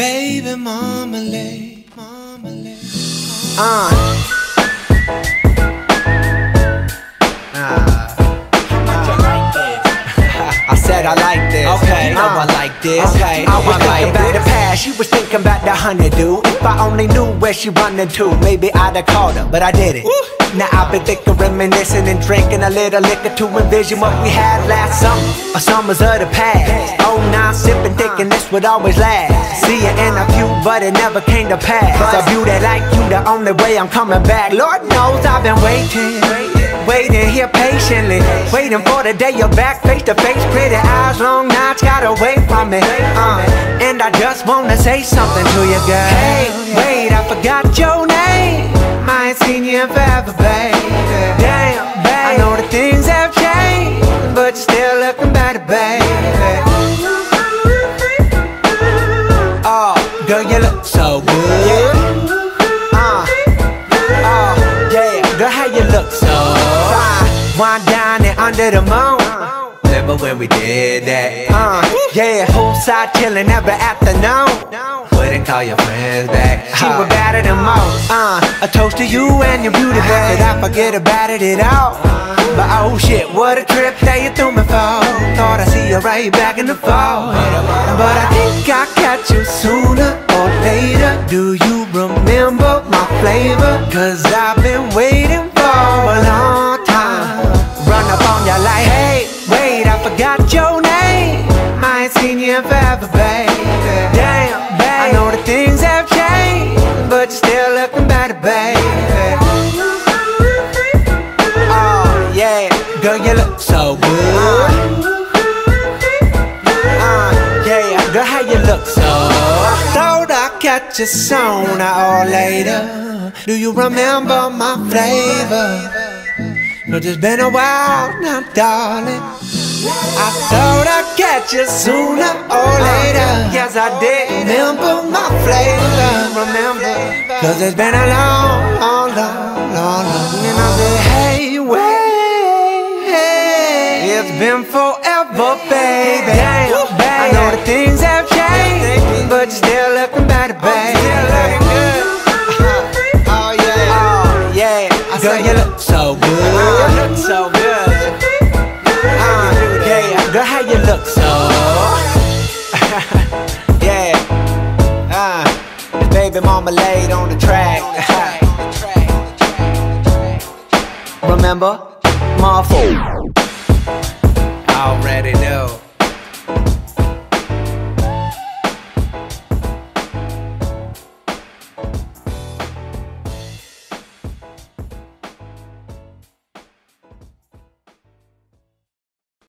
Baby marmalade, marmalade. Uh. This. Okay, Uh. oh, I like this. Okay, I was I thinking like about the past, she was thinking about the honeydew. If I only knew where she running to, maybe I'd have called her, but I didn't. Now I've been thinking, reminiscing and drinking a little liquor to envision what we had last summer, or summers of the past. Oh, now sipping, thinking this would always last. See you in a few, but it never came to pass. A beauty like you, the only way I'm coming back. Lord knows I've been waiting. Waiting here patiently, waiting for the day you're back face to face. Pretty eyes, long nights got away from me. Uh, and I just wanna say something to you, girl. Hey, wait, I forgot your name. I ain't seen you in forever, baby. Damn, baby. I know that things have changed, but you're still looking better, baby. Oh, girl, you look so good. Wine down and under the moon. Remember when we did that? Uh, yeah, poolside chillin' every afternoon. Wouldn't call your friends back. She was better than most. Uh, a toast to you and your beauty, babe. I forget about it at all. But oh shit, what a trip that you threw me for. Thought I'd see you right back in the fall. But I think I catch you sooner or later. Do you remember my flavor? Cause I've been waiting but you're still looking better, baby. Oh, yeah, girl, you look so good. Uh, yeah, girl, how you look so? Thought I'd catch you sooner or later. Do you remember my flavor? Cause it's been a while now, darling. I thought I'd catch you sooner or later. Yes, I did. Remember my flavor. Remember. Cause it's been a long, long, long, long, long. And I said, hey, wait. It's been forever, baby. Baby laid on the track. Remember, motherfucker. Already know.